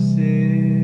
você